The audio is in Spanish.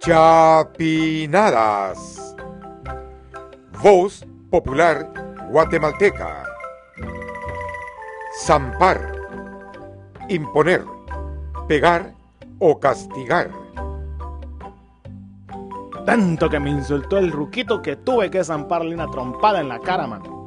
Chapinadas. Voz popular guatemalteca. Zampar. Imponer. Pegar o castigar. Tanto que me insultó el ruquito que tuve que zamparle una trompada en la cara, mano.